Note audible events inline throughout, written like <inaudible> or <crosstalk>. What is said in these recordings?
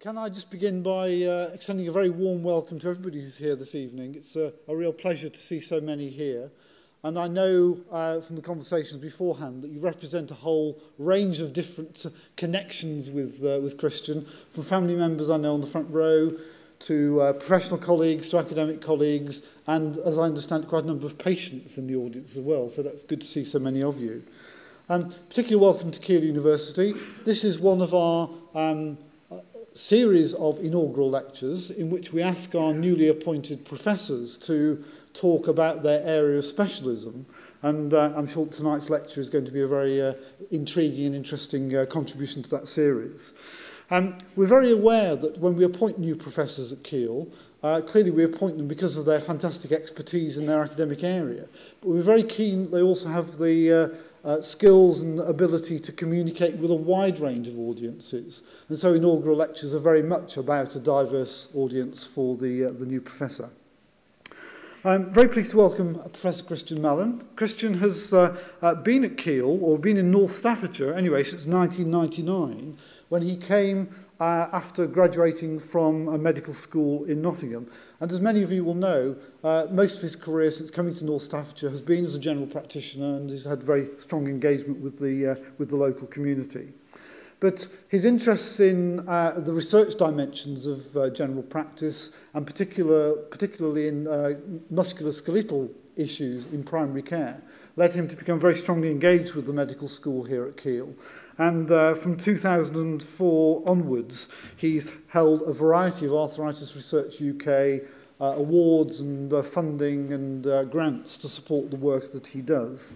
Can I just begin by uh, extending a very warm welcome to everybody who's here this evening. It's a, a real pleasure to see so many here. And I know uh, from the conversations beforehand that you represent a whole range of different connections with, uh, with Christian, from family members I know on the front row, to uh, professional colleagues, to academic colleagues, and as I understand, quite a number of patients in the audience as well. So that's good to see so many of you. Um, particularly welcome to Keele University. This is one of our um, series of inaugural lectures in which we ask our newly appointed professors to talk about their area of specialism. And uh, I'm sure tonight's lecture is going to be a very uh, intriguing and interesting uh, contribution to that series. Um, we're very aware that when we appoint new professors at Keele, uh, clearly we appoint them because of their fantastic expertise in their academic area. But we're very keen they also have the uh, uh, skills and ability to communicate with a wide range of audiences. And so inaugural lectures are very much about a diverse audience for the, uh, the new professor. I'm very pleased to welcome Professor Christian Mallon. Christian has uh, uh, been at Kiel, or been in North Staffordshire anyway, since 1999, when he came uh, after graduating from a medical school in Nottingham. And as many of you will know, uh, most of his career since coming to North Staffordshire has been as a general practitioner and he's had very strong engagement with the, uh, with the local community. But his interests in uh, the research dimensions of uh, general practice and particular, particularly in uh, musculoskeletal issues in primary care led him to become very strongly engaged with the medical school here at Kiel And uh, from 2004 onwards, he's held a variety of Arthritis Research UK uh, awards and uh, funding and uh, grants to support the work that he does.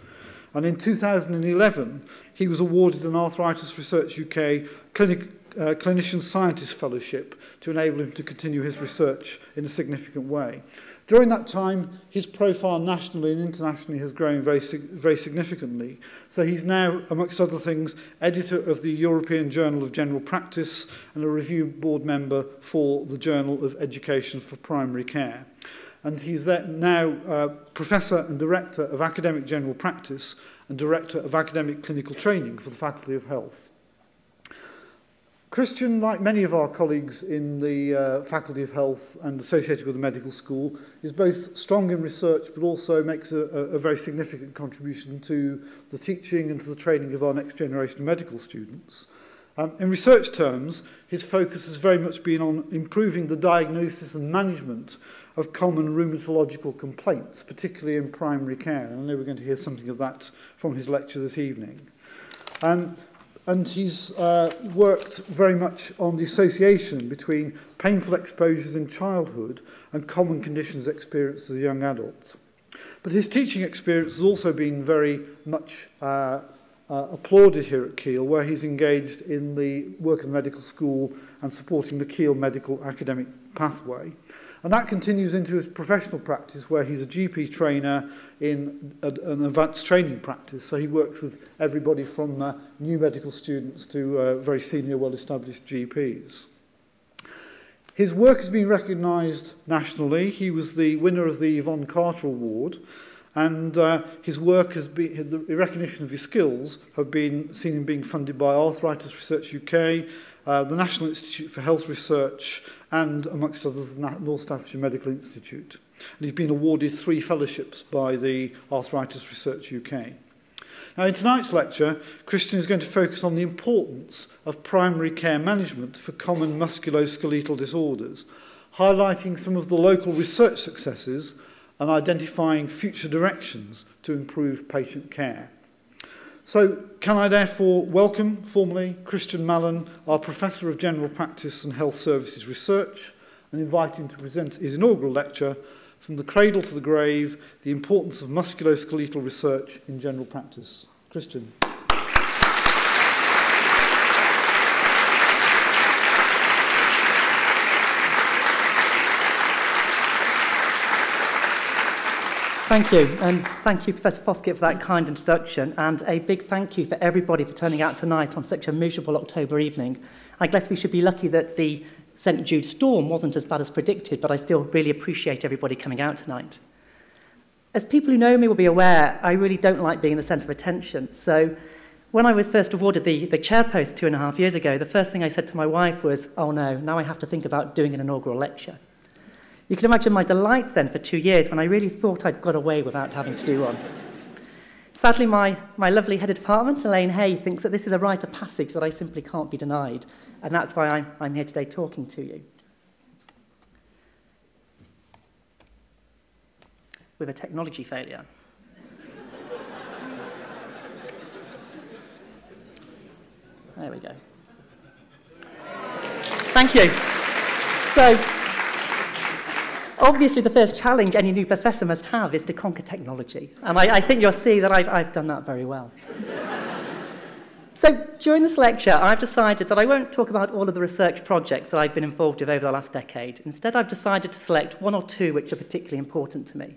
And in 2011, he was awarded an Arthritis Research UK clinic, uh, Clinician Scientist Fellowship to enable him to continue his research in a significant way. During that time, his profile nationally and internationally has grown very, very significantly. So he's now, amongst other things, editor of the European Journal of General Practice and a review board member for the Journal of Education for Primary Care. And he's now uh, professor and director of academic general practice and director of academic clinical training for the Faculty of Health. Christian, like many of our colleagues in the uh, Faculty of Health and associated with the medical school, is both strong in research but also makes a, a very significant contribution to the teaching and to the training of our next generation of medical students. Um, in research terms, his focus has very much been on improving the diagnosis and management of common rheumatological complaints, particularly in primary care. And I know we're going to hear something of that from his lecture this evening. Um, and he's uh, worked very much on the association between painful exposures in childhood and common conditions experienced as a young adult. But his teaching experience has also been very much uh, uh, applauded here at Kiel, where he's engaged in the work of the medical school and supporting the Kiel medical academic pathway. And that continues into his professional practice, where he's a GP trainer in a, an advanced training practice. So he works with everybody from uh, new medical students to uh, very senior, well-established GPs. His work has been recognised nationally. He was the winner of the Yvonne Carter Award, and uh, his work has been, the recognition of his skills have been seen in being funded by Arthritis Research UK, uh, the National Institute for Health Research and, amongst others, the North Staffordshire Medical Institute. And he's been awarded three fellowships by the Arthritis Research UK. Now, in tonight's lecture, Christian is going to focus on the importance of primary care management for common musculoskeletal disorders, highlighting some of the local research successes and identifying future directions to improve patient care. So can I therefore welcome formally Christian Mallon, our Professor of General Practice and Health Services Research, and invite him to present his inaugural lecture, From the Cradle to the Grave, the Importance of Musculoskeletal Research in General Practice. Christian. Thank you, and thank you, Professor Foskett, for that kind introduction, and a big thank you for everybody for turning out tonight on such a miserable October evening. I guess we should be lucky that the St Jude storm wasn't as bad as predicted, but I still really appreciate everybody coming out tonight. As people who know me will be aware, I really don't like being in the centre of attention, so When I was first awarded the, the chair post two and a half years ago, the first thing I said to my wife was, oh no, now I have to think about doing an inaugural lecture. You can imagine my delight then for two years when I really thought I'd got away without having to do one. Sadly, my, my lovely head of department, Elaine Hay, thinks that this is a rite of passage that I simply can't be denied, and that's why I'm, I'm here today talking to you. With a technology failure. There we go. Thank you. So, obviously, the first challenge any new professor must have is to conquer technology. And I, I think you'll see that I've, I've done that very well. <laughs> so, during this lecture, I've decided that I won't talk about all of the research projects that I've been involved with over the last decade. Instead, I've decided to select one or two which are particularly important to me.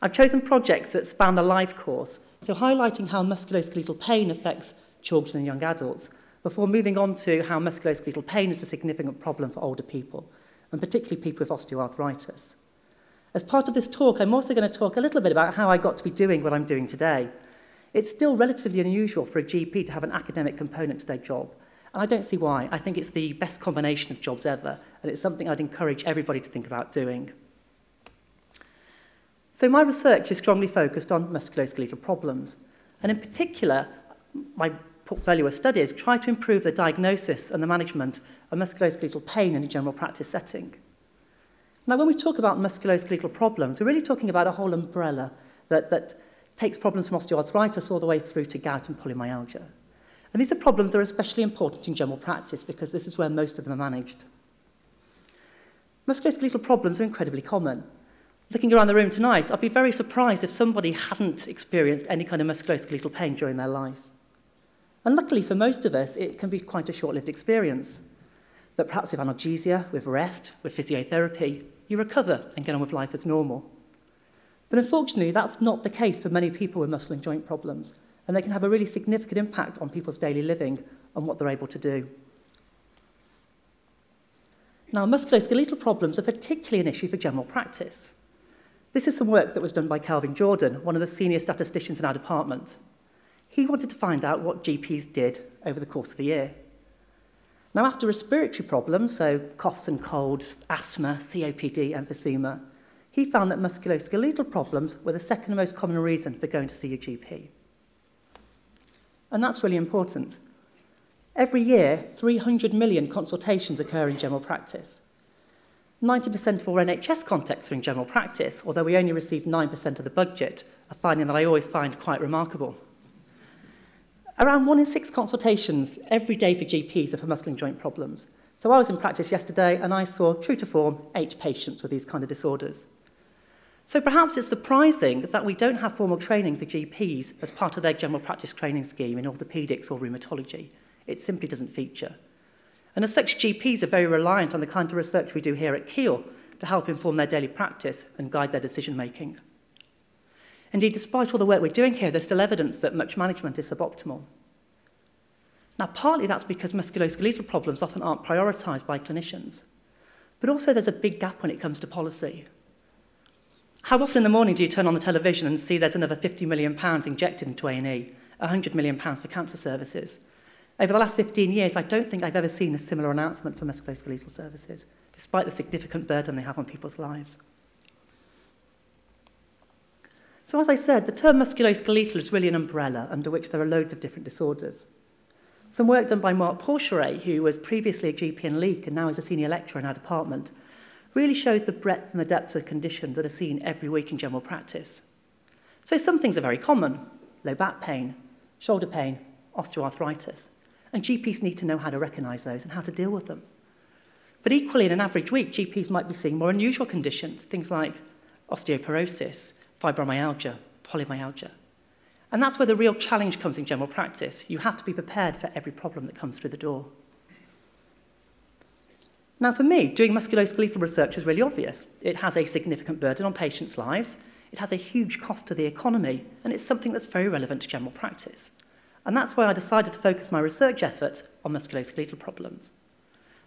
I've chosen projects that span the life course, so highlighting how musculoskeletal pain affects children and young adults, before moving on to how musculoskeletal pain is a significant problem for older people, and particularly people with osteoarthritis. As part of this talk, I'm also going to talk a little bit about how I got to be doing what I'm doing today. It's still relatively unusual for a GP to have an academic component to their job, and I don't see why. I think it's the best combination of jobs ever, and it's something I'd encourage everybody to think about doing. So my research is strongly focused on musculoskeletal problems, and in particular, my portfolio of studies try to improve the diagnosis and the management of musculoskeletal pain in a general practice setting. Now, when we talk about musculoskeletal problems, we're really talking about a whole umbrella that, that takes problems from osteoarthritis all the way through to gout and polymyalgia. And these are problems that are especially important in general practice because this is where most of them are managed. Musculoskeletal problems are incredibly common. Looking around the room tonight, I'd be very surprised if somebody hadn't experienced any kind of musculoskeletal pain during their life. And luckily for most of us, it can be quite a short-lived experience. That perhaps with analgesia, with rest, with physiotherapy, you recover and get on with life as normal. But unfortunately, that's not the case for many people with muscle and joint problems, and they can have a really significant impact on people's daily living and what they're able to do. Now, musculoskeletal problems are particularly an issue for general practice. This is some work that was done by Kelvin Jordan, one of the senior statisticians in our department. He wanted to find out what GPs did over the course of the year. Now, after respiratory problems, so coughs and colds, asthma, COPD, emphysema, he found that musculoskeletal problems were the second most common reason for going to see a GP. And that's really important. Every year, 300 million consultations occur in general practice. 90% of all NHS contacts are in general practice, although we only receive 9% of the budget, a finding that I always find quite remarkable. Around one in six consultations every day for GPs are for muscle and joint problems. So I was in practice yesterday and I saw, true to form, eight patients with these kind of disorders. So perhaps it's surprising that we don't have formal training for GPs as part of their general practice training scheme in orthopaedics or rheumatology. It simply doesn't feature. And as such, GPs are very reliant on the kind of research we do here at Keele to help inform their daily practice and guide their decision making. Indeed, despite all the work we're doing here, there's still evidence that much management is suboptimal. Now, partly that's because musculoskeletal problems often aren't prioritised by clinicians, but also there's a big gap when it comes to policy. How often in the morning do you turn on the television and see there's another 50 million pounds injected into A&E, 100 million pounds for cancer services? Over the last 15 years, I don't think I've ever seen a similar announcement for musculoskeletal services, despite the significant burden they have on people's lives. So as I said, the term musculoskeletal is really an umbrella under which there are loads of different disorders. Some work done by Mark Porcheret, who was previously a GP in Leek and now is a senior lecturer in our department, really shows the breadth and the depth of conditions that are seen every week in general practice. So some things are very common, low back pain, shoulder pain, osteoarthritis, and GPs need to know how to recognise those and how to deal with them. But equally, in an average week, GPs might be seeing more unusual conditions, things like osteoporosis, fibromyalgia, polymyalgia. And that's where the real challenge comes in general practice. You have to be prepared for every problem that comes through the door. Now, for me, doing musculoskeletal research is really obvious. It has a significant burden on patients' lives, it has a huge cost to the economy, and it's something that's very relevant to general practice. And that's why I decided to focus my research effort on musculoskeletal problems.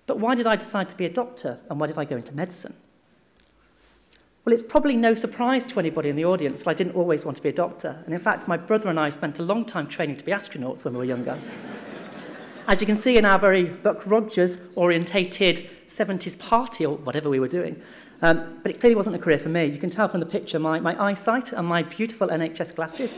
But why did I decide to be a doctor, and why did I go into medicine? Well, it's probably no surprise to anybody in the audience that I didn't always want to be a doctor. And in fact, my brother and I spent a long time training to be astronauts when we were younger. <laughs> As you can see in our very Buck Rogers orientated 70s party or whatever we were doing. Um, but it clearly wasn't a career for me. You can tell from the picture my, my eyesight and my beautiful NHS glasses,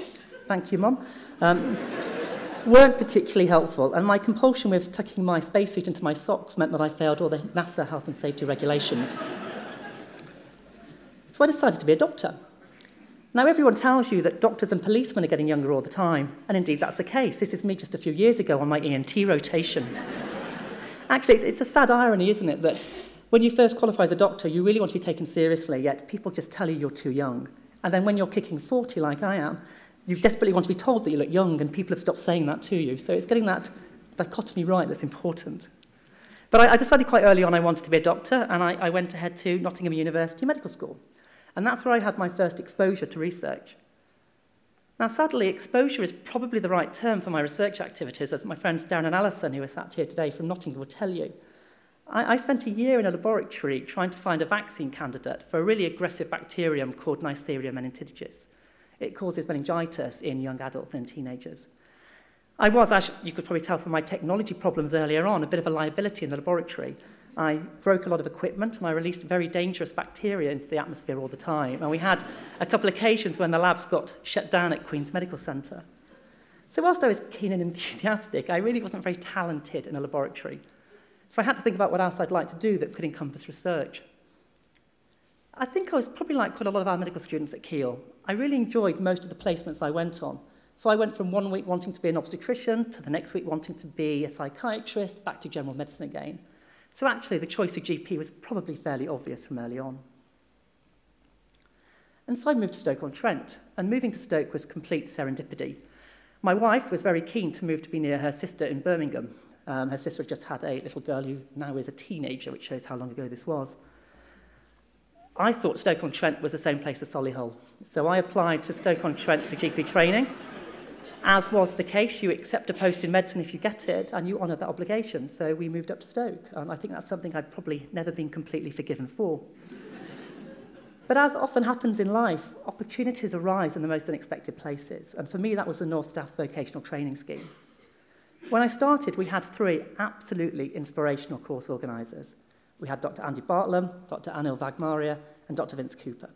thank you, Mum, um, <laughs> weren't particularly helpful. And my compulsion with tucking my spacesuit into my socks meant that I failed all the NASA health and safety regulations. So I decided to be a doctor. Now, everyone tells you that doctors and policemen are getting younger all the time, and indeed that's the case. This is me just a few years ago on my ENT rotation. <laughs> Actually, it's, it's a sad irony, isn't it, that when you first qualify as a doctor, you really want to be taken seriously, yet people just tell you you're too young. And then when you're kicking 40, like I am, you desperately want to be told that you look young, and people have stopped saying that to you. So it's getting that dichotomy right that's important. But I, I decided quite early on I wanted to be a doctor, and I, I went ahead to Nottingham University Medical School. And that's where I had my first exposure to research. Now, sadly, exposure is probably the right term for my research activities, as my friends Darren and Alison, who are sat here today from Nottingham, will tell you. I, I spent a year in a laboratory trying to find a vaccine candidate for a really aggressive bacterium called Neisseria meningitidis. It causes meningitis in young adults and teenagers. I was, as you could probably tell from my technology problems earlier on, a bit of a liability in the laboratory. I broke a lot of equipment and I released very dangerous bacteria into the atmosphere all the time. And we had a couple of occasions when the labs got shut down at Queen's Medical Centre. So whilst I was keen and <laughs> enthusiastic, I really wasn't very talented in a laboratory. So I had to think about what else I'd like to do that could encompass research. I think I was probably like quite a lot of our medical students at Keele. I really enjoyed most of the placements I went on. So I went from one week wanting to be an obstetrician to the next week wanting to be a psychiatrist, back to general medicine again. So actually, the choice of GP was probably fairly obvious from early on. And so I moved to Stoke-on-Trent, and moving to Stoke was complete serendipity. My wife was very keen to move to be near her sister in Birmingham. Um, her sister had just had a little girl who now is a teenager, which shows how long ago this was. I thought Stoke-on-Trent was the same place as Solihull. So I applied to Stoke-on-Trent for GP training. As was the case, you accept a post in medicine if you get it, and you honour that obligation. So we moved up to Stoke, and I think that's something I'd probably never been completely forgiven for. <laughs> But as often happens in life, opportunities arise in the most unexpected places. And for me, that was the North Staff's vocational training scheme. When I started, we had three absolutely inspirational course organisers. We had Dr. Andy Bartlam, Dr. Anil Vagmaria, and Dr. Vince Cooper.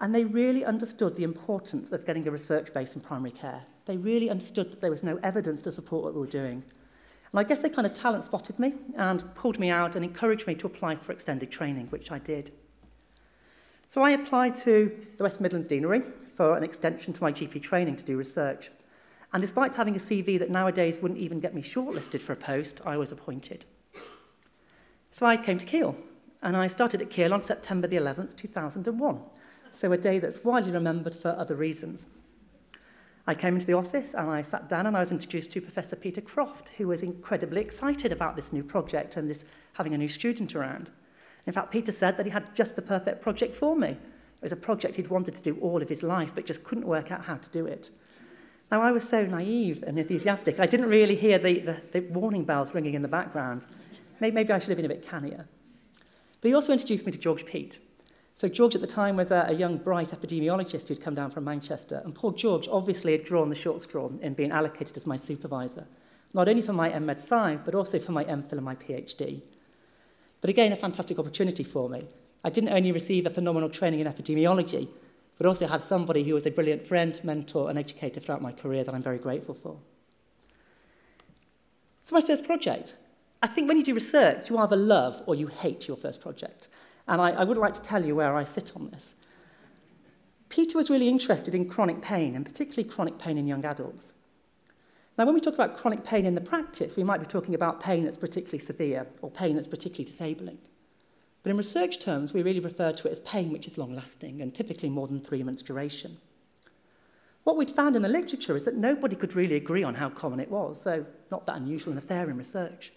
And they really understood the importance of getting a research base in primary care. They really understood that there was no evidence to support what we were doing. And I guess they kind of talent spotted me and pulled me out and encouraged me to apply for extended training, which I did. So I applied to the West Midlands Deanery for an extension to my GP training to do research. And despite having a CV that nowadays wouldn't even get me shortlisted for a post, I was appointed. So I came to Keele, and I started at Keele on September the 11th, 2001. So a day that's widely remembered for other reasons. I came into the office and I sat down and I was introduced to Professor Peter Croft, who was incredibly excited about this new project and this having a new student around. In fact, Peter said that he had just the perfect project for me. It was a project he'd wanted to do all of his life, but just couldn't work out how to do it. Now, I was so naive and enthusiastic, I didn't really hear the, the, the warning bells ringing in the background. Maybe, maybe I should have been a bit cannier. But he also introduced me to George Pete, So George at the time was a, a young, bright epidemiologist who'd come down from Manchester. And poor George obviously had drawn the short straw in being allocated as my supervisor, not only for my MMed Sci, but also for my MPhil and my PhD. But again, a fantastic opportunity for me. I didn't only receive a phenomenal training in epidemiology, but also had somebody who was a brilliant friend, mentor, and educator throughout my career that I'm very grateful for. So my first project. I think when you do research, you either love or you hate your first project. And I, I would like to tell you where I sit on this. Peter was really interested in chronic pain, and particularly chronic pain in young adults. Now, when we talk about chronic pain in the practice, we might be talking about pain that's particularly severe or pain that's particularly disabling. But in research terms, we really refer to it as pain which is long-lasting and typically more than three months duration. What we'd found in the literature is that nobody could really agree on how common it was, so not that unusual an affair in research.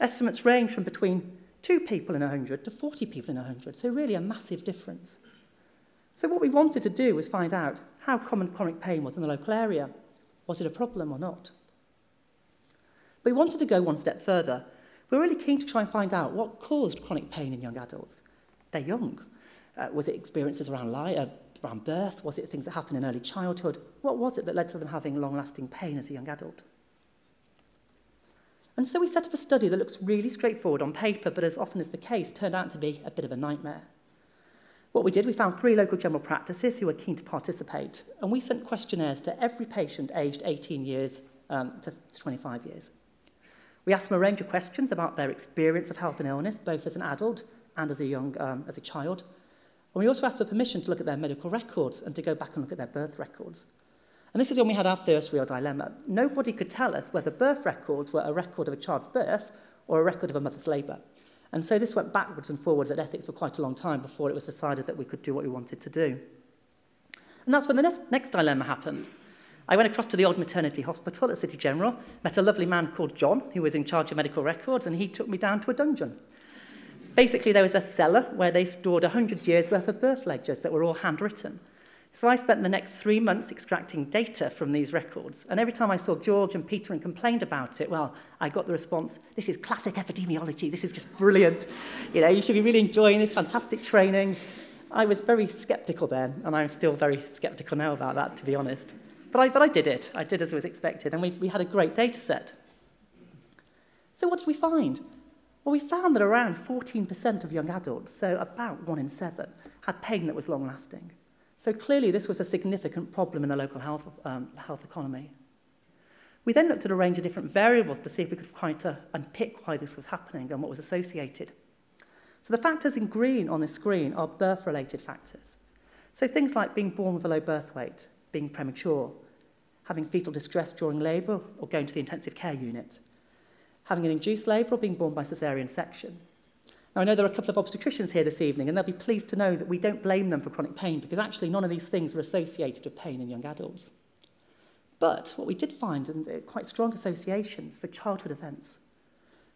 Estimates range from between two people in 100 to 40 people in 100, so really a massive difference. So what we wanted to do was find out how common chronic pain was in the local area. Was it a problem or not? But we wanted to go one step further. We were really keen to try and find out what caused chronic pain in young adults. They're young. Uh, was it experiences around, life, uh, around birth? Was it things that happened in early childhood? What was it that led to them having long-lasting pain as a young adult? And so we set up a study that looks really straightforward on paper, but as often is the case, turned out to be a bit of a nightmare. What we did, we found three local general practices who were keen to participate, and we sent questionnaires to every patient aged 18 years um, to 25 years. We asked them a range of questions about their experience of health and illness, both as an adult and as a young, um, as a child. And we also asked for permission to look at their medical records and to go back and look at their birth records. And this is when we had our first real dilemma. Nobody could tell us whether birth records were a record of a child's birth or a record of a mother's labour. And so this went backwards and forwards at ethics for quite a long time before it was decided that we could do what we wanted to do. And that's when the next, next dilemma happened. I went across to the old maternity hospital at City General, met a lovely man called John, who was in charge of medical records, and he took me down to a dungeon. Basically, there was a cellar where they stored 100 years' worth of birth ledgers that were all handwritten. So I spent the next three months extracting data from these records. And every time I saw George and Peter and complained about it, well, I got the response, this is classic epidemiology, this is just brilliant. You know, you should be really enjoying this fantastic training. I was very skeptical then, and I'm still very skeptical now about that, to be honest. But I, but I did it. I did as was expected, and we, we had a great data set. So what did we find? Well, we found that around 14% of young adults, so about one in seven, had pain that was long-lasting. So clearly this was a significant problem in the local health, um, health economy. We then looked at a range of different variables to see if we could try to unpick why this was happening and what was associated. So the factors in green on the screen are birth-related factors. So things like being born with a low birth weight, being premature, having fetal distress during labour or going to the intensive care unit, having an induced labour or being born by caesarean section, Now, I know there are a couple of obstetricians here this evening, and they'll be pleased to know that we don't blame them for chronic pain because actually none of these things are associated with pain in young adults. But what we did find, and uh, quite strong associations for childhood events.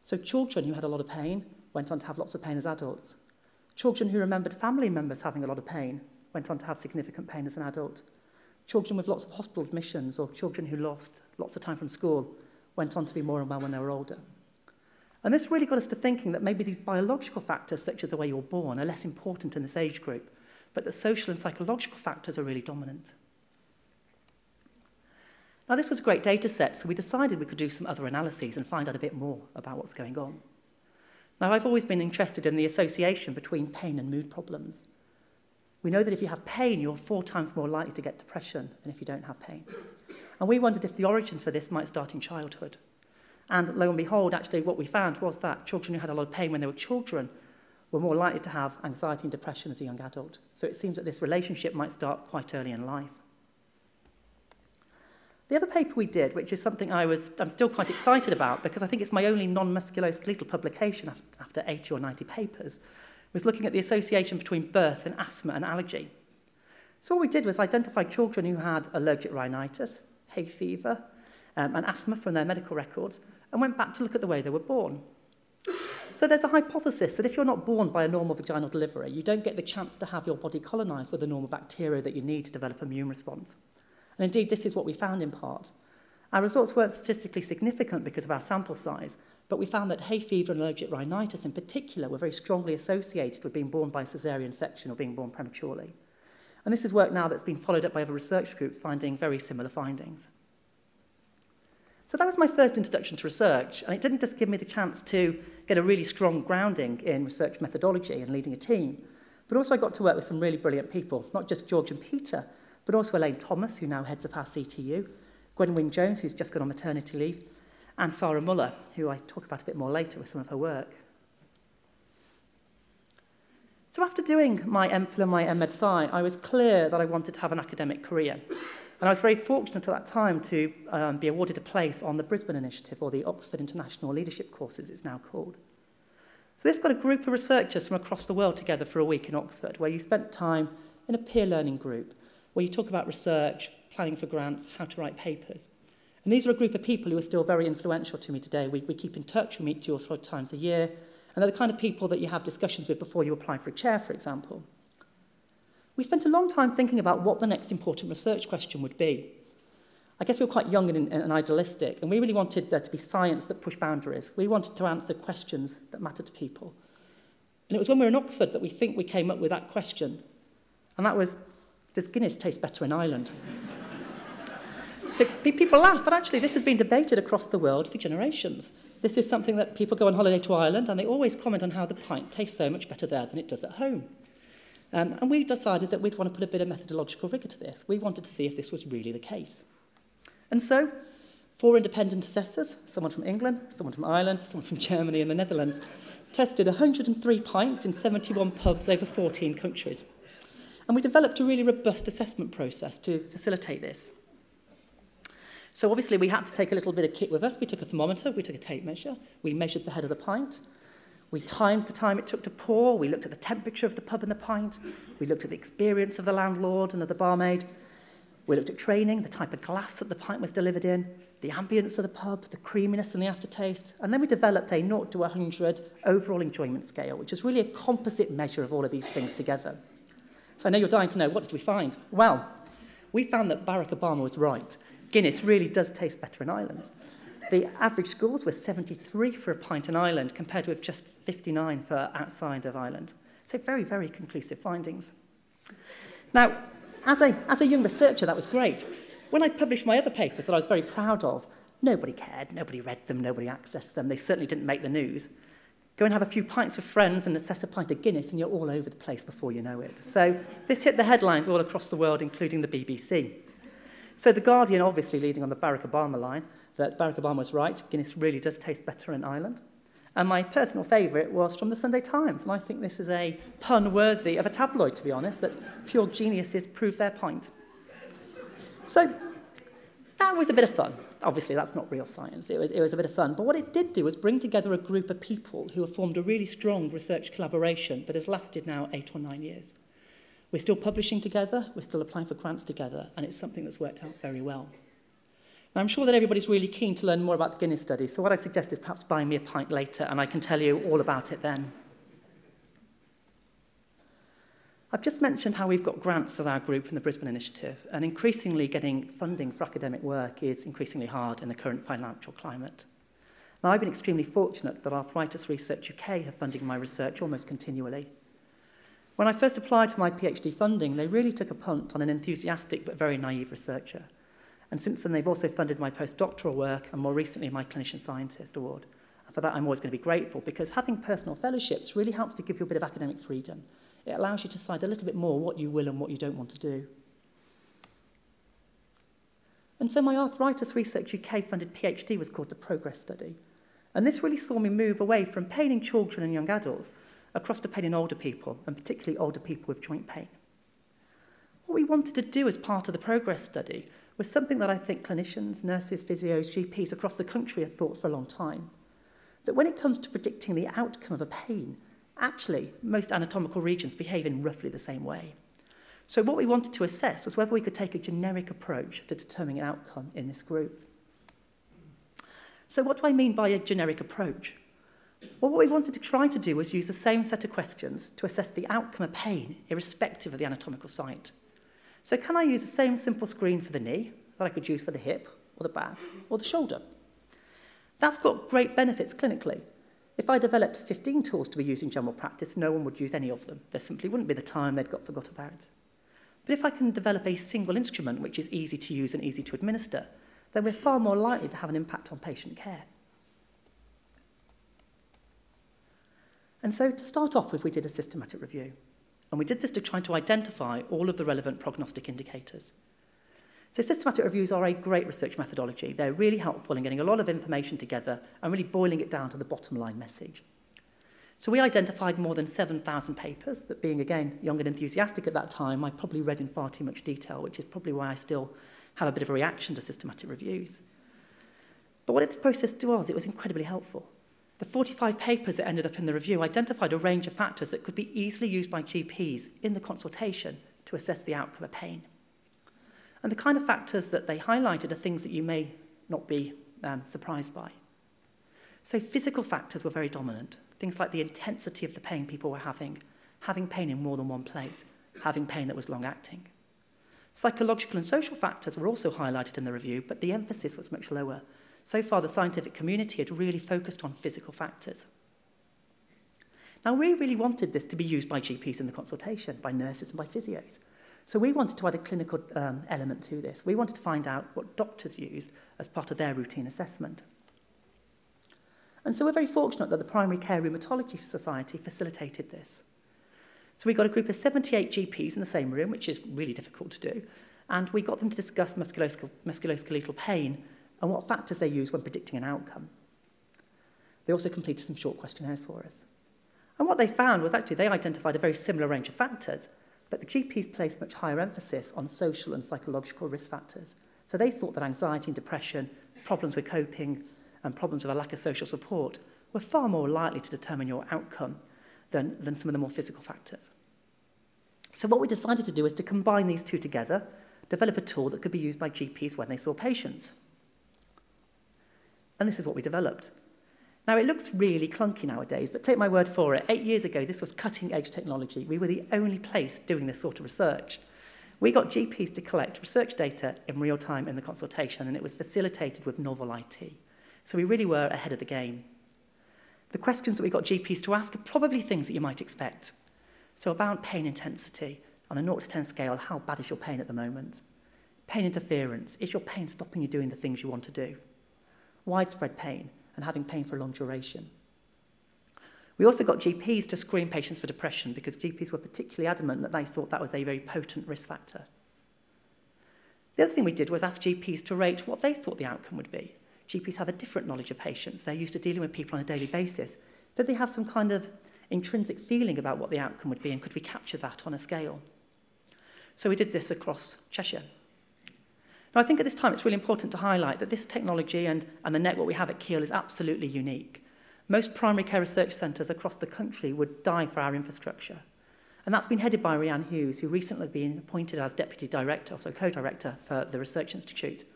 So children who had a lot of pain went on to have lots of pain as adults. Children who remembered family members having a lot of pain went on to have significant pain as an adult. Children with lots of hospital admissions or children who lost lots of time from school went on to be more unwell when they were older. And this really got us to thinking that maybe these biological factors, such as the way you're born, are less important in this age group, but the social and psychological factors are really dominant. Now, this was a great data set, so we decided we could do some other analyses and find out a bit more about what's going on. Now, I've always been interested in the association between pain and mood problems. We know that if you have pain, you're four times more likely to get depression than if you don't have pain. And we wondered if the origins for this might start in childhood. And lo and behold, actually, what we found was that children who had a lot of pain when they were children were more likely to have anxiety and depression as a young adult. So it seems that this relationship might start quite early in life. The other paper we did, which is something I was, I'm still quite excited about because I think it's my only non-musculoskeletal publication after 80 or 90 papers, was looking at the association between birth and asthma and allergy. So what we did was identify children who had allergic rhinitis, hay fever, um, and asthma from their medical records, and went back to look at the way they were born. So there's a hypothesis that if you're not born by a normal vaginal delivery, you don't get the chance to have your body colonized with the normal bacteria that you need to develop immune response. And indeed, this is what we found in part. Our results weren't statistically significant because of our sample size, but we found that hay fever and allergic rhinitis in particular were very strongly associated with being born by caesarean section or being born prematurely. And this is work now that's been followed up by other research groups finding very similar findings. So that was my first introduction to research, and it didn't just give me the chance to get a really strong grounding in research methodology and leading a team, but also I got to work with some really brilliant people, not just George and Peter, but also Elaine Thomas, who now heads up our CTU, Gwenwyn Jones, who's just gone on maternity leave, and Sarah Muller, who I talk about a bit more later with some of her work. So after doing my MPhil and my MedSci, I was clear that I wanted to have an academic career. And I was very fortunate at that time to um, be awarded a place on the Brisbane Initiative, or the Oxford International Leadership Courses, it's now called. So this got a group of researchers from across the world together for a week in Oxford, where you spent time in a peer learning group, where you talk about research, planning for grants, how to write papers. And these are a group of people who are still very influential to me today. We, we keep in touch, we meet two or three times a year, and they're the kind of people that you have discussions with before you apply for a chair, for example. We spent a long time thinking about what the next important research question would be. I guess we were quite young and, and idealistic, and we really wanted there to be science that pushed boundaries. We wanted to answer questions that mattered to people. And it was when we were in Oxford that we think we came up with that question. And that was, does Guinness taste better in Ireland? so people laugh, but actually this has been debated across the world for generations. This is something that people go on holiday to Ireland and they always comment on how the pint tastes so much better there than it does at home. Um, and we decided that we'd want to put a bit of methodological rigour to this. We wanted to see if this was really the case. And so, four independent assessors, someone from England, someone from Ireland, someone from Germany and the Netherlands, tested 103 pints in 71 pubs over 14 countries. And we developed a really robust assessment process to facilitate this. So obviously we had to take a little bit of kit with us. We took a thermometer, we took a tape measure, we measured the head of the pint, we timed the time it took to pour, we looked at the temperature of the pub and the pint, we looked at the experience of the landlord and of the barmaid, we looked at training, the type of glass that the pint was delivered in, the ambience of the pub, the creaminess and the aftertaste, and then we developed a 0 to 100 overall enjoyment scale, which is really a composite measure of all of these things together. So I know you're dying to know, what did we find? Well, we found that Barack Obama was right. Guinness really does taste better in Ireland. The average scores were 73 for a pint in Ireland compared with just 59 for outside of Ireland. So very, very conclusive findings. Now, as a, as a young researcher, that was great. When I published my other papers that I was very proud of, nobody cared, nobody read them, nobody accessed them. They certainly didn't make the news. Go and have a few pints with friends and assess a pint of Guinness and you're all over the place before you know it. So this hit the headlines all across the world, including the BBC. So The Guardian, obviously leading on the Barack Obama line, that Barack Obama was right, Guinness really does taste better in Ireland. And my personal favourite was from the Sunday Times. And I think this is a pun worthy of a tabloid, to be honest, that pure geniuses prove their point. So that was a bit of fun. Obviously, that's not real science. It was, it was a bit of fun. But what it did do was bring together a group of people who have formed a really strong research collaboration that has lasted now eight or nine years. We're still publishing together, we're still applying for grants together, and it's something that's worked out very well. Now, I'm sure that everybody's really keen to learn more about the Guinness study, so what I'd suggest is perhaps buying me a pint later, and I can tell you all about it then. I've just mentioned how we've got grants as our group in the Brisbane Initiative, and increasingly getting funding for academic work is increasingly hard in the current financial climate. Now, I've been extremely fortunate that Arthritis Research UK have funding my research almost continually. When I first applied for my PhD funding, they really took a punt on an enthusiastic but very naive researcher. And since then, they've also funded my postdoctoral work and more recently my Clinician Scientist Award. And for that, I'm always going to be grateful because having personal fellowships really helps to give you a bit of academic freedom. It allows you to decide a little bit more what you will and what you don't want to do. And so my Arthritis Research UK funded PhD was called the Progress Study. And this really saw me move away from pain in children and young adults across to pain in older people, and particularly older people with joint pain. What we wanted to do as part of the Progress Study was something that I think clinicians, nurses, physios, GPs across the country have thought for a long time. That when it comes to predicting the outcome of a pain, actually, most anatomical regions behave in roughly the same way. So what we wanted to assess was whether we could take a generic approach to determining an outcome in this group. So what do I mean by a generic approach? Well, what we wanted to try to do was use the same set of questions to assess the outcome of pain, irrespective of the anatomical site. So can I use the same simple screen for the knee that I could use for the hip, or the back, or the shoulder? That's got great benefits clinically. If I developed 15 tools to be used in general practice, no one would use any of them. There simply wouldn't be the time they'd got forgot about. But if I can develop a single instrument which is easy to use and easy to administer, then we're far more likely to have an impact on patient care. And so to start off with, we did a systematic review. And we did this to try to identify all of the relevant prognostic indicators. So systematic reviews are a great research methodology. They're really helpful in getting a lot of information together and really boiling it down to the bottom line message. So we identified more than 7,000 papers that being, again, young and enthusiastic at that time, I probably read in far too much detail, which is probably why I still have a bit of a reaction to systematic reviews. But what its process was, it was incredibly helpful. The 45 papers that ended up in the review identified a range of factors that could be easily used by GPs in the consultation to assess the outcome of pain. And the kind of factors that they highlighted are things that you may not be um, surprised by. So physical factors were very dominant. Things like the intensity of the pain people were having, having pain in more than one place, having pain that was long-acting. Psychological and social factors were also highlighted in the review, but the emphasis was much lower, So far, the scientific community had really focused on physical factors. Now, we really wanted this to be used by GPs in the consultation, by nurses and by physios. So we wanted to add a clinical um, element to this. We wanted to find out what doctors used as part of their routine assessment. And so we're very fortunate that the Primary Care Rheumatology Society facilitated this. So we got a group of 78 GPs in the same room, which is really difficult to do, and we got them to discuss musculoskeletal, musculoskeletal pain and what factors they use when predicting an outcome. They also completed some short questionnaires for us. And what they found was actually they identified a very similar range of factors, but the GPs placed much higher emphasis on social and psychological risk factors. So they thought that anxiety and depression, problems with coping, and problems with a lack of social support were far more likely to determine your outcome than, than some of the more physical factors. So what we decided to do is to combine these two together, develop a tool that could be used by GPs when they saw patients. And this is what we developed. Now, it looks really clunky nowadays, but take my word for it. Eight years ago, this was cutting edge technology. We were the only place doing this sort of research. We got GPs to collect research data in real time in the consultation, and it was facilitated with novel IT. So we really were ahead of the game. The questions that we got GPs to ask are probably things that you might expect. So about pain intensity, on a 0 to 10 scale, how bad is your pain at the moment? Pain interference, is your pain stopping you doing the things you want to do? widespread pain and having pain for a long duration. We also got GPs to screen patients for depression because GPs were particularly adamant that they thought that was a very potent risk factor. The other thing we did was ask GPs to rate what they thought the outcome would be. GPs have a different knowledge of patients. They're used to dealing with people on a daily basis. Did they have some kind of intrinsic feeling about what the outcome would be and could we capture that on a scale? So we did this across Cheshire. Now, I think at this time it's really important to highlight that this technology and, and the network we have at Kiel is absolutely unique. Most primary care research centres across the country would die for our infrastructure. And that's been headed by Rhiann Hughes, who recently been appointed as Deputy Director, so Co-Director for the Research Institute.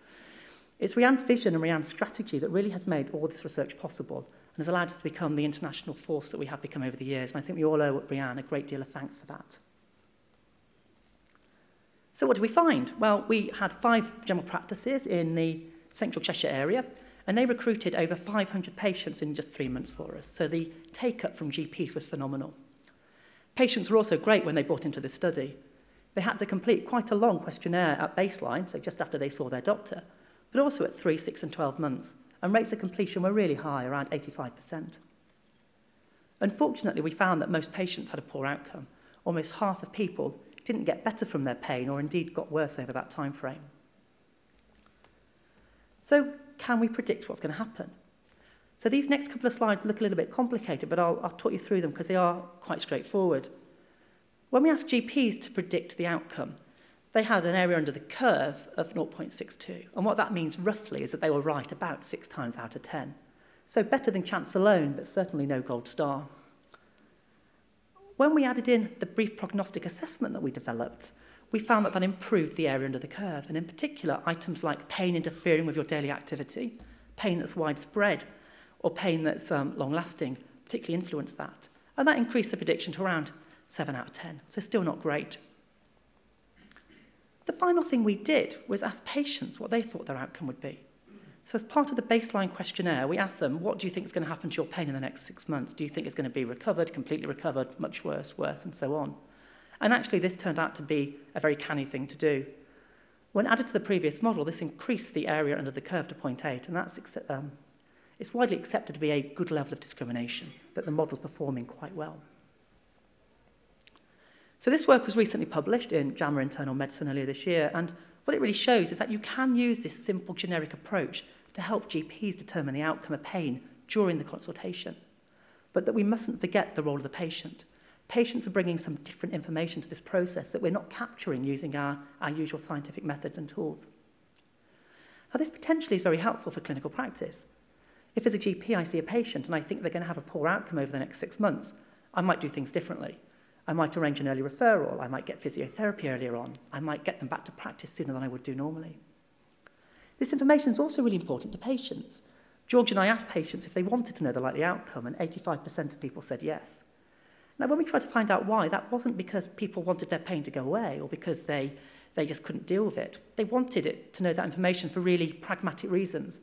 It's Rhiann's vision and Rhiann's strategy that really has made all this research possible and has allowed us to become the international force that we have become over the years. And I think we all owe Rhiann a great deal of thanks for that. So what did we find? Well, we had five general practices in the central Cheshire area, and they recruited over 500 patients in just three months for us. So the take-up from GPs was phenomenal. Patients were also great when they bought into this study. They had to complete quite a long questionnaire at baseline, so just after they saw their doctor, but also at 3, 6 and 12 months, and rates of completion were really high, around 85%. Unfortunately, we found that most patients had a poor outcome. Almost half of people didn't get better from their pain or indeed got worse over that time frame. So can we predict what's going to happen? So these next couple of slides look a little bit complicated, but I'll, I'll talk you through them because they are quite straightforward. When we ask GPs to predict the outcome, they had an area under the curve of 0.62. And what that means roughly is that they were right about six times out of 10. So better than chance alone, but certainly no gold star. When we added in the brief prognostic assessment that we developed, we found that that improved the area under the curve, and in particular, items like pain interfering with your daily activity, pain that's widespread, or pain that's um, long-lasting, particularly influenced that. And that increased the prediction to around 7 out of 10, so still not great. The final thing we did was ask patients what they thought their outcome would be. So as part of the baseline questionnaire, we asked them, what do you think is going to happen to your pain in the next six months? Do you think it's going to be recovered, completely recovered, much worse, worse, and so on? And actually, this turned out to be a very canny thing to do. When added to the previous model, this increased the area under the curve to 0.8, and that's um, it's widely accepted to be a good level of discrimination, that the model's performing quite well. So this work was recently published in JAMA Internal Medicine earlier this year, and what it really shows is that you can use this simple generic approach to help GPs determine the outcome of pain during the consultation. But that we mustn't forget the role of the patient. Patients are bringing some different information to this process that we're not capturing using our, our usual scientific methods and tools. Now, this potentially is very helpful for clinical practice. If as a GP I see a patient and I think they're going to have a poor outcome over the next six months, I might do things differently. I might arrange an early referral. I might get physiotherapy earlier on. I might get them back to practice sooner than I would do normally. This information is also really important to patients. George and I asked patients if they wanted to know the likely outcome, and 85% of people said yes. Now, when we tried to find out why, that wasn't because people wanted their pain to go away or because they, they just couldn't deal with it. They wanted it to know that information for really pragmatic reasons.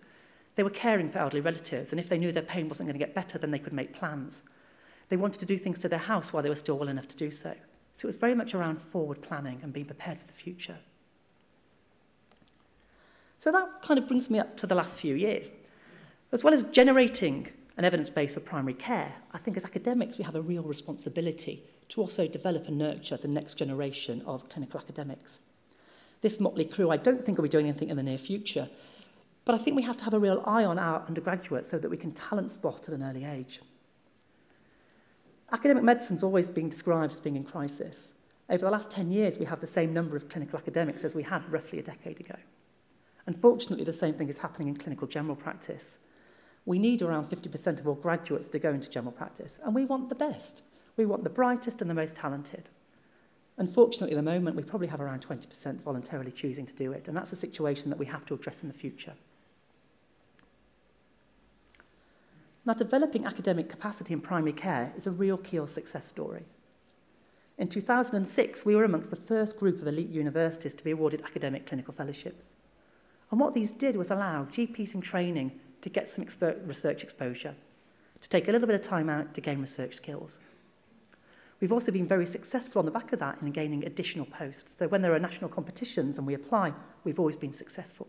They were caring for elderly relatives, and if they knew their pain wasn't going to get better, then they could make plans. They wanted to do things to their house while they were still well enough to do so. So it was very much around forward planning and being prepared for the future. So that kind of brings me up to the last few years. As well as generating an evidence base for primary care, I think as academics we have a real responsibility to also develop and nurture the next generation of clinical academics. This motley crew I don't think will be doing anything in the near future, but I think we have to have a real eye on our undergraduates so that we can talent spot at an early age. Academic medicine's always been described as being in crisis. Over the last 10 years, we have the same number of clinical academics as we had roughly a decade ago. Unfortunately, the same thing is happening in clinical general practice. We need around 50% of all graduates to go into general practice, and we want the best. We want the brightest and the most talented. Unfortunately, at the moment, we probably have around 20% voluntarily choosing to do it, and that's a situation that we have to address in the future. Now, developing academic capacity in primary care is a real Keele success story. In 2006, we were amongst the first group of elite universities to be awarded academic clinical fellowships. And what these did was allow GPs in training to get some research exposure, to take a little bit of time out to gain research skills. We've also been very successful on the back of that in gaining additional posts. So when there are national competitions and we apply, we've always been successful.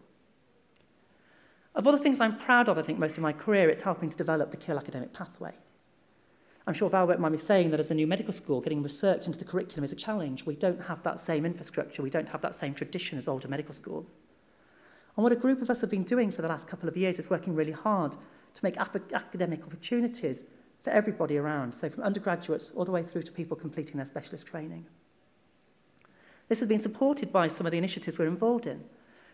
Of all the things I'm proud of, I think, most in my career, it's helping to develop the Kiel academic pathway. I'm sure Val won't mind me saying that as a new medical school, getting research into the curriculum is a challenge. We don't have that same infrastructure. We don't have that same tradition as older medical schools. And what a group of us have been doing for the last couple of years is working really hard to make academic opportunities for everybody around, so from undergraduates all the way through to people completing their specialist training. This has been supported by some of the initiatives we're involved in.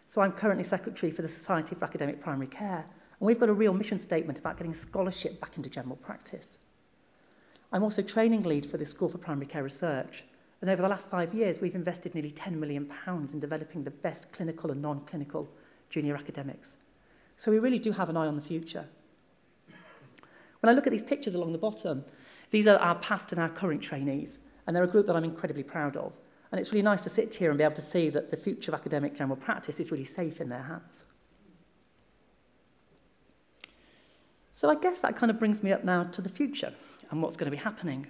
So I'm currently secretary for the Society for Academic Primary Care, and we've got a real mission statement about getting scholarship back into general practice. I'm also training lead for the School for Primary Care Research, and over the last five years, we've invested nearly £10 million in developing the best clinical and non-clinical junior academics. So we really do have an eye on the future. When I look at these pictures along the bottom, these are our past and our current trainees, and they're a group that I'm incredibly proud of. And it's really nice to sit here and be able to see that the future of academic general practice is really safe in their hands. So I guess that kind of brings me up now to the future and what's going to be happening.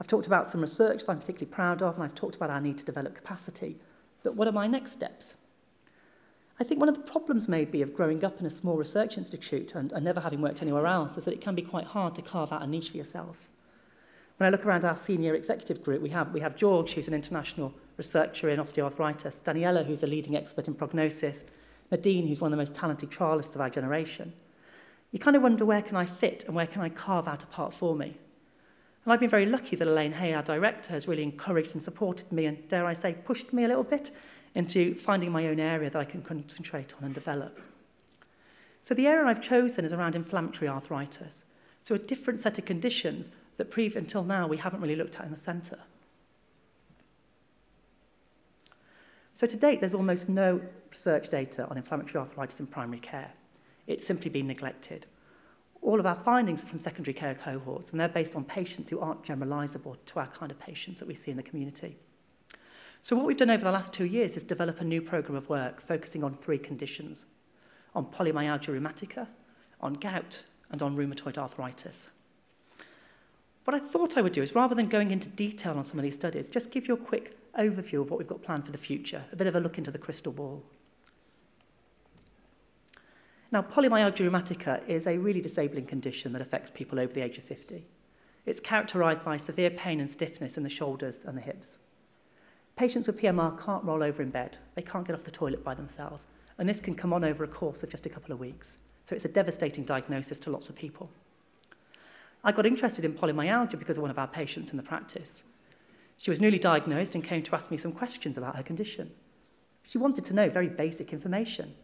I've talked about some research that I'm particularly proud of, and I've talked about our need to develop capacity. But what are my next steps? I think one of the problems maybe of growing up in a small research institute and, and never having worked anywhere else is that it can be quite hard to carve out a niche for yourself. When I look around our senior executive group, we have, we have George, who's an international researcher in osteoarthritis, Daniela, who's a leading expert in prognosis, Nadine, who's one of the most talented trialists of our generation. You kind of wonder where can I fit and where can I carve out a part for me? And I've been very lucky that Elaine Hay, our director, has really encouraged and supported me and, dare I say, pushed me a little bit into finding my own area that I can concentrate on and develop. So the area I've chosen is around inflammatory arthritis. So a different set of conditions that pre until now we haven't really looked at in the centre. So to date, there's almost no research data on inflammatory arthritis in primary care. It's simply been neglected. All of our findings are from secondary care cohorts, and they're based on patients who aren't generalisable to our kind of patients that we see in the community. So what we've done over the last two years is develop a new programme of work focusing on three conditions, on polymyalgia rheumatica, on gout, and on rheumatoid arthritis. What I thought I would do is, rather than going into detail on some of these studies, just give you a quick overview of what we've got planned for the future, a bit of a look into the crystal ball. Now, polymyalgia rheumatica is a really disabling condition that affects people over the age of 50. It's characterized by severe pain and stiffness in the shoulders and the hips. Patients with PMR can't roll over in bed. They can't get off the toilet by themselves. And this can come on over a course of just a couple of weeks. So it's a devastating diagnosis to lots of people. I got interested in polymyalgia because of one of our patients in the practice. She was newly diagnosed and came to ask me some questions about her condition. She wanted to know very basic information.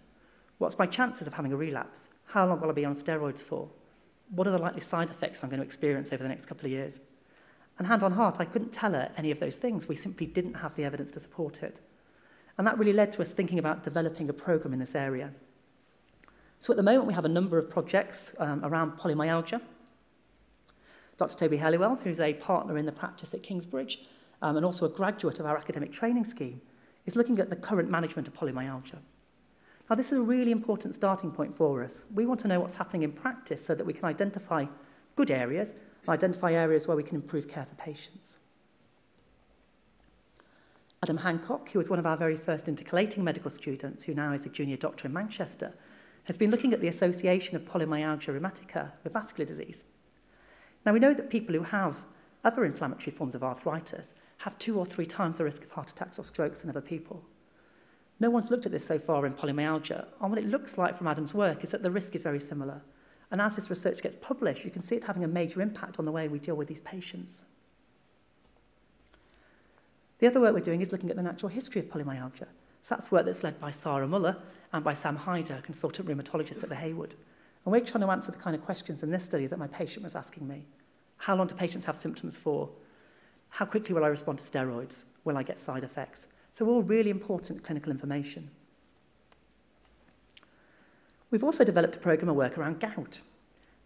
What's my chances of having a relapse? How long will I be on steroids for? What are the likely side effects I'm going to experience over the next couple of years? And hand on heart, I couldn't tell her any of those things. We simply didn't have the evidence to support it. And that really led to us thinking about developing a program in this area. So at the moment, we have a number of projects um, around polymyalgia. Dr. Toby Helliwell, who's a partner in the practice at Kingsbridge, um, and also a graduate of our academic training scheme, is looking at the current management of polymyalgia. Now, this is a really important starting point for us. We want to know what's happening in practice so that we can identify good areas and identify areas where we can improve care for patients. Adam Hancock, who was one of our very first intercalating medical students, who now is a junior doctor in Manchester, has been looking at the association of polymyalgia rheumatica with vascular disease. Now, we know that people who have other inflammatory forms of arthritis have two or three times the risk of heart attacks or strokes than other people. No one's looked at this so far in polymyalgia, and what it looks like from Adam's work is that the risk is very similar. And as this research gets published, you can see it having a major impact on the way we deal with these patients. The other work we're doing is looking at the natural history of polymyalgia. So that's work that's led by Sarah Muller and by Sam Hider, a consultant rheumatologist at the Haywood. And we're trying to answer the kind of questions in this study that my patient was asking me. How long do patients have symptoms for? How quickly will I respond to steroids? Will I get side effects? So all really important clinical information. We've also developed a program of work around gout.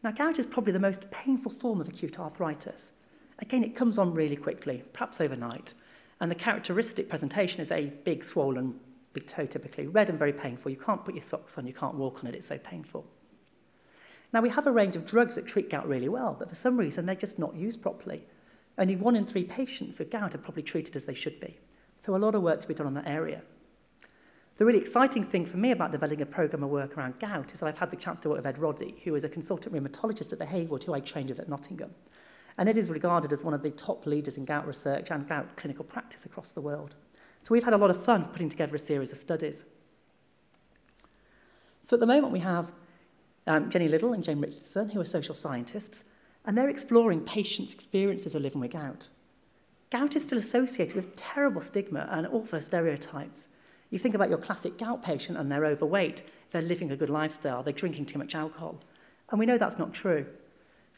Now, gout is probably the most painful form of acute arthritis. Again, it comes on really quickly, perhaps overnight. And the characteristic presentation is a big, swollen, big toe, typically red and very painful. You can't put your socks on, you can't walk on it, it's so painful. Now, we have a range of drugs that treat gout really well, but for some reason, they're just not used properly. Only one in three patients with gout are probably treated as they should be. So a lot of work to be done on that area. The really exciting thing for me about developing a programme of work around gout is that I've had the chance to work with Ed Roddy, who is a consultant rheumatologist at the Hayward, who I trained with at Nottingham. And Ed is regarded as one of the top leaders in gout research and gout clinical practice across the world. So we've had a lot of fun putting together a series of studies. So at the moment we have um, Jenny Little and Jane Richardson, who are social scientists, and they're exploring patients' experiences of living with gout. Gout is still associated with terrible stigma and awful stereotypes – You think about your classic gout patient and they're overweight, they're living a good lifestyle, they're drinking too much alcohol. And we know that's not true.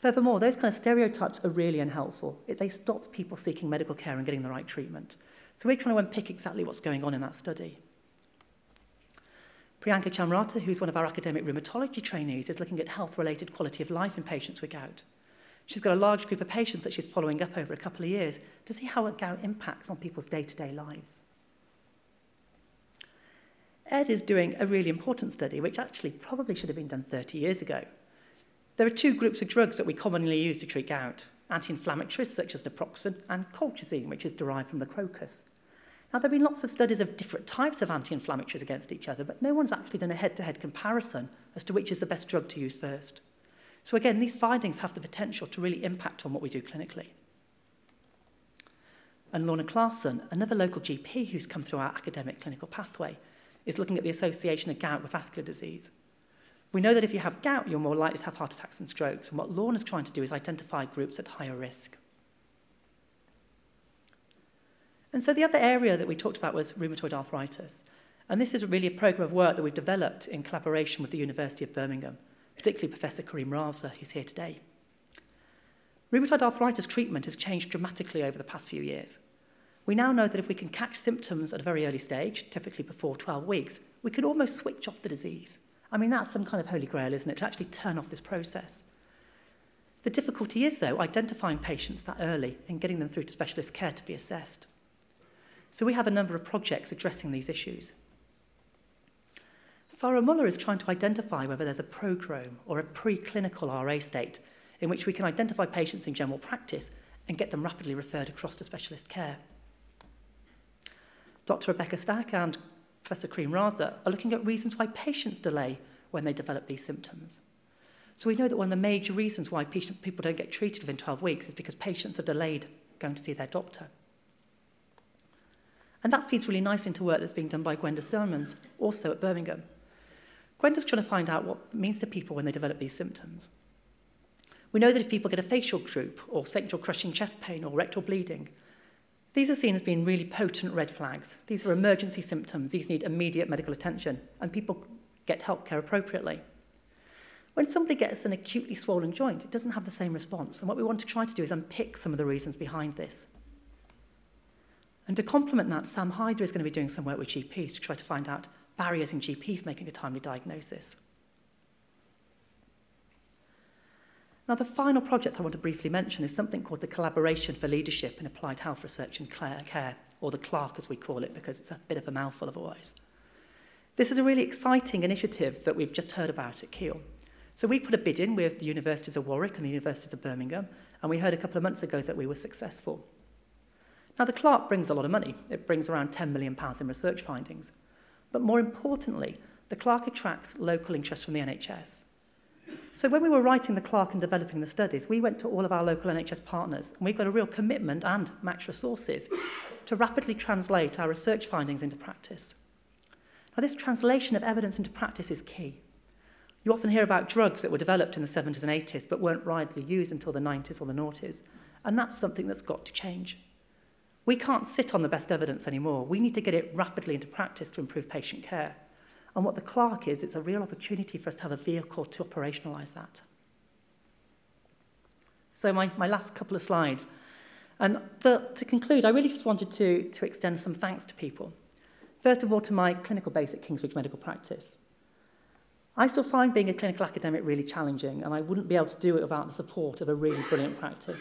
Furthermore, those kind of stereotypes are really unhelpful. They stop people seeking medical care and getting the right treatment. So we're trying to unpick exactly what's going on in that study. Priyanka Chandratre, who's one of our academic rheumatology trainees, is looking at health-related quality of life in patients with gout. She's got a large group of patients that she's following up over a couple of years to see how gout impacts on people's day-to-day -day lives. Ed is doing a really important study, which actually probably should have been done 30 years ago. There are two groups of drugs that we commonly use to treat gout. Anti-inflammatories, such as naproxen, and colchicine, which is derived from the crocus. Now, there have been lots of studies of different types of anti-inflammatories against each other, but no one's actually done a head-to-head -head comparison as to which is the best drug to use first. So again, these findings have the potential to really impact on what we do clinically. And Lorna Clarson, another local GP who's come through our academic clinical pathway, is looking at the association of gout with vascular disease. We know that if you have gout, you're more likely to have heart attacks and strokes. And what Lorne is trying to do is identify groups at higher risk. And so the other area that we talked about was rheumatoid arthritis. And this is really a program of work that we've developed in collaboration with the University of Birmingham, particularly Professor Karim Ravza, who's here today. Rheumatoid arthritis treatment has changed dramatically over the past few years. We now know that if we can catch symptoms at a very early stage, typically before 12 weeks, we could almost switch off the disease. I mean, that's some kind of holy grail, isn't it, to actually turn off this process. The difficulty is, though, identifying patients that early and getting them through to specialist care to be assessed. So we have a number of projects addressing these issues. Sarah Muller is trying to identify whether there's a prodrome or a preclinical RA state in which we can identify patients in general practice and get them rapidly referred across to specialist care. Dr. Rebecca Stack and Professor Cream Raza are looking at reasons why patients delay when they develop these symptoms. So we know that one of the major reasons why patient, people don't get treated within 12 weeks is because patients are delayed going to see their doctor. And that feeds really nicely into work that's being done by Gwenda Sermons, also at Birmingham. Gwenda's trying to find out what it means to people when they develop these symptoms. We know that if people get a facial droop or sacral crushing chest pain or rectal bleeding, these are seen as being really potent red flags. These are emergency symptoms. These need immediate medical attention, and people get help care appropriately. When somebody gets an acutely swollen joint, it doesn't have the same response. And what we want to try to do is unpick some of the reasons behind this. And to complement that, Sam Hider is going to be doing some work with GPs to try to find out barriers in GPs making a timely diagnosis. Now, the final project I want to briefly mention is something called the Collaboration for Leadership in Applied Health Research and Care, or the CLAHRC as we call it, because it's a bit of a mouthful otherwise. This is a really exciting initiative that we've just heard about at Keele. So we put a bid in with the Universities of Warwick and the University of Birmingham, And we heard a couple of months ago that we were successful. Now, the CLAHRC brings a lot of money. It brings around £10 million in research findings. But more importantly, the CLAHRC attracts local interest from the NHS. So when we were writing the CLAHRC and developing the studies, we went to all of our local NHS partners, and we've got a real commitment and match resources to rapidly translate our research findings into practice. Now, this translation of evidence into practice is key. You often hear about drugs that were developed in the 70s and 80s but weren't widely used until the 90s or the noughties, and that's something that's got to change. We can't sit on the best evidence anymore. We need to get it rapidly into practice to improve patient care. And what the CLAHRC is, it's a real opportunity for us to have a vehicle to operationalise that. So my, my last couple of slides. And the, to conclude, I really just wanted to, to extend some thanks to people. First of all, to my clinical base at Kingsbridge Medical Practice. I still find being a clinical academic really challenging, and I wouldn't be able to do it without the support of a really brilliant practice.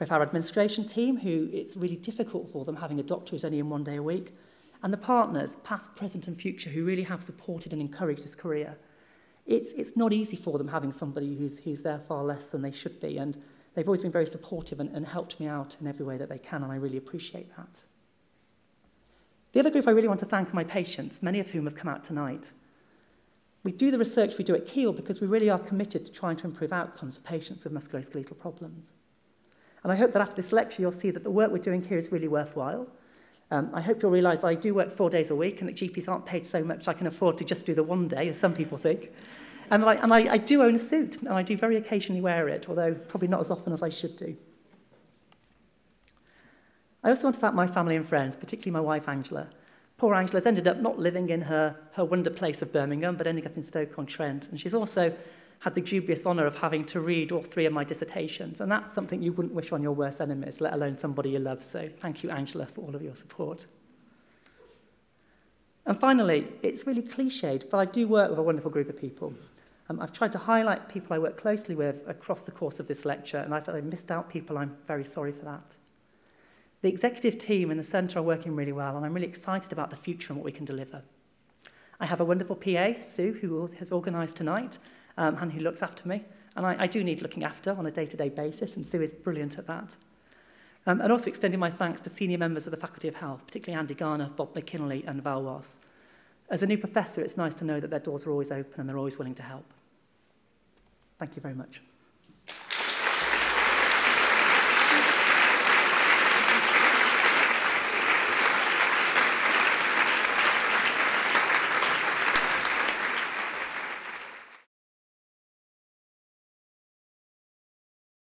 with our administration team, who it's really difficult for them having a doctor who's only in one day a week, and the partners, past, present and future, who really have supported and encouraged his career. It's, it's not easy for them having somebody who's, who's there far less than they should be, and they've always been very supportive and, and helped me out in every way that they can, and I really appreciate that. The other group I really want to thank are my patients, many of whom have come out tonight. We do the research we do at Keele because we really are committed to trying to improve outcomes for patients with musculoskeletal problems. And I hope that after this lecture, you'll see that the work we're doing here is really worthwhile. Um, I hope you'll realise that I do work four days a week and that GPs aren't paid so much I can afford to just do the one day, as some people think. And, I, and I, I do own a suit, and I do very occasionally wear it, although probably not as often as I should do. I also want to thank my family and friends, particularly my wife, Angela. Poor Angela's ended up not living in her, her wonder place of Birmingham, but ending up in Stoke-on-Trent. And she's also had the dubious honour of having to read all three of my dissertations. And that's something you wouldn't wish on your worst enemies, let alone somebody you love. So thank you, Angela, for all of your support. And finally, it's really cliched, but I do work with a wonderful group of people. Um, I've tried to highlight people I work closely with across the course of this lecture, and I felt I missed out people. I'm very sorry for that. The executive team in the centre are working really well, and I'm really excited about the future and what we can deliver. I have a wonderful PA, Sue, who has organised tonight, um, and who looks after me. And I, I do need looking after on a day-to-day -day basis, and Sue is brilliant at that. Um, and also extending my thanks to senior members of the Faculty of Health, particularly Andy Garner, Bob McKinley and Val Ross. As a new professor, it's nice to know that their doors are always open and they're always willing to help. Thank you very much.